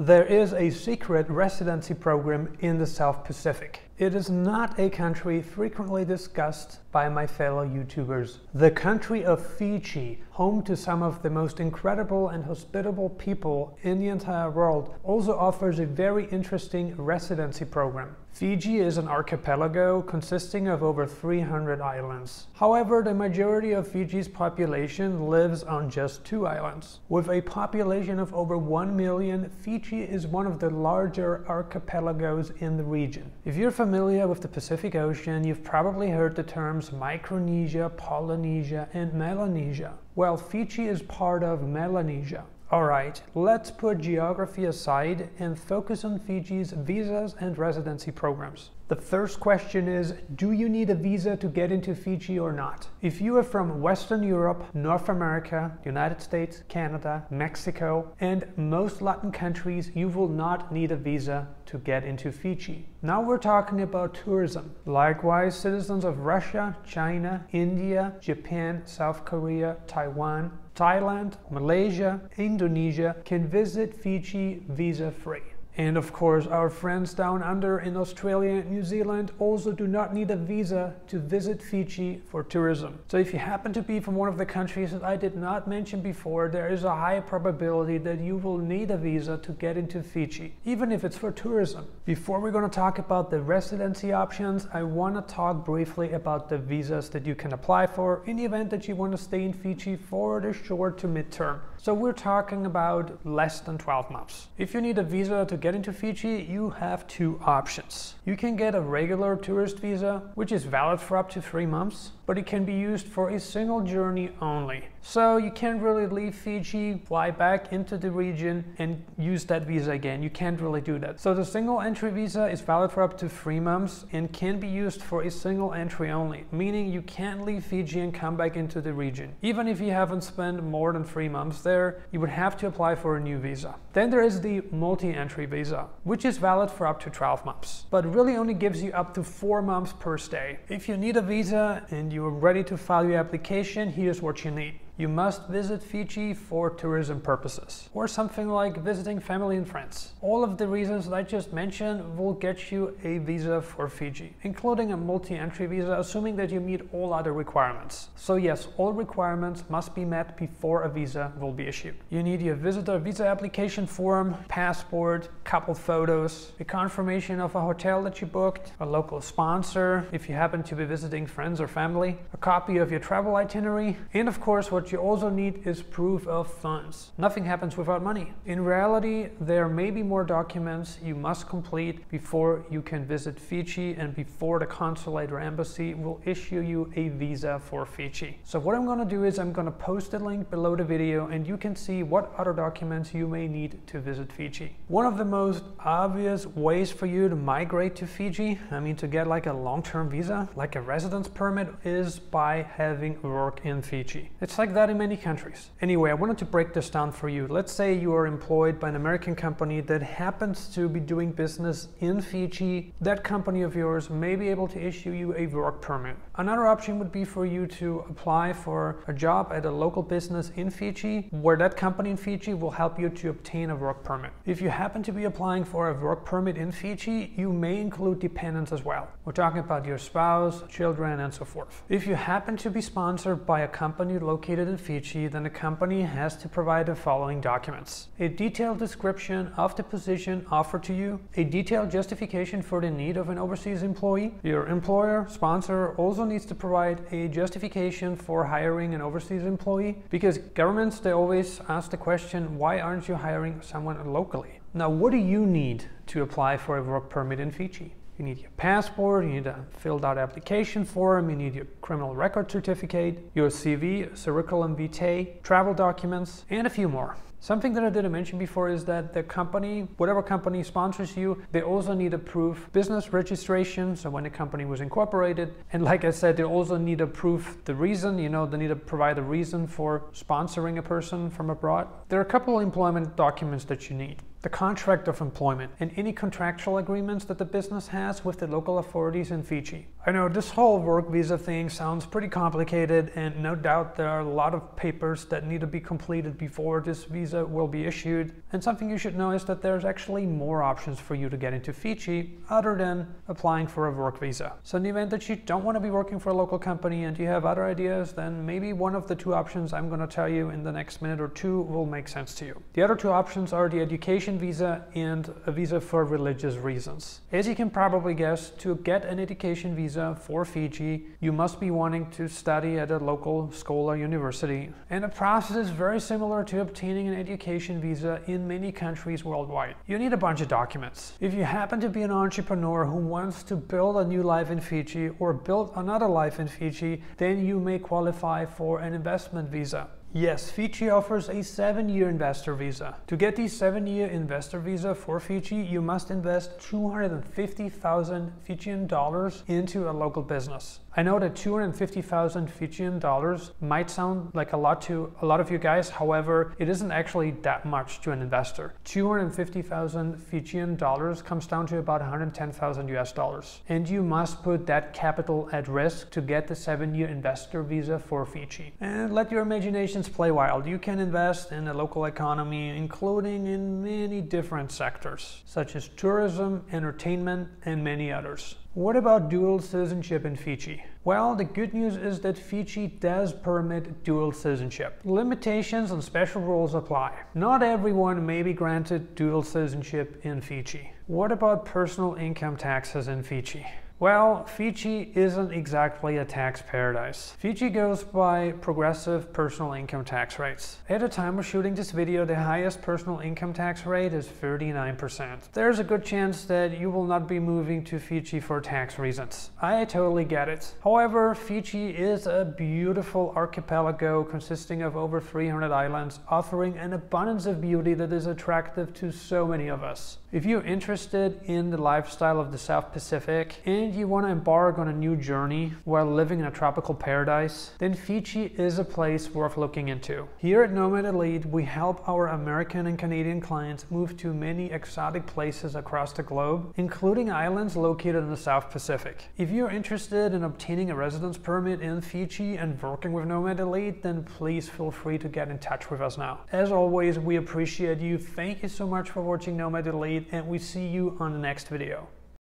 There is a secret residency program in the South Pacific. It is not a country frequently discussed by my fellow YouTubers. The country of Fiji, home to some of the most incredible and hospitable people in the entire world, also offers a very interesting residency program. Fiji is an archipelago consisting of over 300 islands. However, the majority of Fiji's population lives on just two islands. With a population of over 1 million, Fiji is one of the larger archipelagos in the region. If you're familiar with the Pacific Ocean, you've probably heard the terms Micronesia, Polynesia, and Melanesia. Well, Fiji is part of Melanesia. Alright, let's put geography aside and focus on Fiji's visas and residency programs. The first question is Do you need a visa to get into Fiji or not? If you are from Western Europe, North America, United States, Canada, Mexico, and most Latin countries, you will not need a visa to get into Fiji. Now we're talking about tourism. Likewise, citizens of Russia, China, India, Japan, South Korea, Taiwan, Thailand, Malaysia, Indonesia can visit Fiji visa free. And of course, our friends down under in Australia and New Zealand also do not need a visa to visit Fiji for tourism. So if you happen to be from one of the countries that I did not mention before, there is a high probability that you will need a visa to get into Fiji, even if it's for tourism. Before we're going to talk about the residency options, I want to talk briefly about the visas that you can apply for in the event that you want to stay in Fiji for the short to mid-term. So we're talking about less than 12 months. If you need a visa to get into Fiji, you have two options. You can get a regular tourist visa, which is valid for up to three months, but it can be used for a single journey only. So you can't really leave Fiji, fly back into the region and use that visa again. You can't really do that. So the single entry visa is valid for up to three months and can be used for a single entry only, meaning you can't leave Fiji and come back into the region. Even if you haven't spent more than three months there, you would have to apply for a new visa. Then there is the multi-entry visa, which is valid for up to 12 months, but really only gives you up to four months per stay. If you need a visa and you're ready to file your application, here's what you need you must visit Fiji for tourism purposes, or something like visiting family and friends. All of the reasons that I just mentioned will get you a visa for Fiji, including a multi-entry visa, assuming that you meet all other requirements. So yes, all requirements must be met before a visa will be issued. You need your visitor visa application form, passport, couple photos, a confirmation of a hotel that you booked, a local sponsor if you happen to be visiting friends or family, a copy of your travel itinerary, and of course what you also need is proof of funds. Nothing happens without money. In reality, there may be more documents you must complete before you can visit Fiji and before the consulate or embassy will issue you a visa for Fiji. So what I'm going to do is I'm going to post a link below the video and you can see what other documents you may need to visit Fiji. One of the most obvious ways for you to migrate to Fiji, I mean to get like a long-term visa, like a residence permit, is by having work in Fiji. It's like that in many countries. Anyway, I wanted to break this down for you. Let's say you are employed by an American company that happens to be doing business in Fiji. That company of yours may be able to issue you a work permit. Another option would be for you to apply for a job at a local business in Fiji, where that company in Fiji will help you to obtain a work permit. If you happen to be applying for a work permit in Fiji, you may include dependents as well. We're talking about your spouse, children, and so forth. If you happen to be sponsored by a company located in Fiji, then the company has to provide the following documents. A detailed description of the position offered to you, a detailed justification for the need of an overseas employee. Your employer, sponsor also needs to provide a justification for hiring an overseas employee because governments, they always ask the question, why aren't you hiring someone locally? Now, what do you need to apply for a work permit in Fiji? You need your passport, you need a filled out application form, you need your criminal record certificate, your CV, curriculum vitae, travel documents, and a few more. Something that I didn't mention before is that the company, whatever company sponsors you, they also need a proof business registration, so when the company was incorporated. And like I said, they also need a proof the reason, you know, they need to provide a reason for sponsoring a person from abroad. There are a couple of employment documents that you need. The contract of employment, and any contractual agreements that the business has with the local authorities in Fiji. I know this whole work visa thing sounds pretty complicated, and no doubt there are a lot of papers that need to be completed before this visa will be issued. And something you should know is that there's actually more options for you to get into Fiji other than applying for a work visa. So, in the event that you don't want to be working for a local company and you have other ideas, then maybe one of the two options I'm going to tell you in the next minute or two will make sense to you. The other two options are the education visa and a visa for religious reasons. As you can probably guess, to get an education visa for Fiji, you must be wanting to study at a local school or university. And the process is very similar to obtaining an education visa in many countries worldwide. You need a bunch of documents. If you happen to be an entrepreneur who wants to build a new life in Fiji or build another life in Fiji, then you may qualify for an investment visa. Yes, Fiji offers a seven-year investor visa. To get the seven-year investor visa for Fiji, you must invest 250,000 Fijian dollars into a local business. I know that 250,000 Fijian dollars might sound like a lot to a lot of you guys. However, it isn't actually that much to an investor. 250,000 Fijian dollars comes down to about 110,000 US dollars. And you must put that capital at risk to get the seven-year investor visa for Fiji. And let your imaginations play wild. You can invest in the local economy, including in many different sectors, such as tourism, entertainment, and many others. What about dual citizenship in Fiji? Well, the good news is that Fiji does permit dual citizenship. Limitations and special rules apply. Not everyone may be granted dual citizenship in Fiji. What about personal income taxes in Fiji? Well, Fiji isn't exactly a tax paradise. Fiji goes by progressive personal income tax rates. At the time of shooting this video, the highest personal income tax rate is 39%. There's a good chance that you will not be moving to Fiji for tax reasons. I totally get it. However, Fiji is a beautiful archipelago consisting of over 300 islands, offering an abundance of beauty that is attractive to so many of us. If you're interested in the lifestyle of the South Pacific and and you want to embark on a new journey while living in a tropical paradise, then Fiji is a place worth looking into. Here at Nomad Elite, we help our American and Canadian clients move to many exotic places across the globe, including islands located in the South Pacific. If you're interested in obtaining a residence permit in Fiji and working with Nomad Elite, then please feel free to get in touch with us now. As always, we appreciate you. Thank you so much for watching Nomad Elite, and we see you on the next video.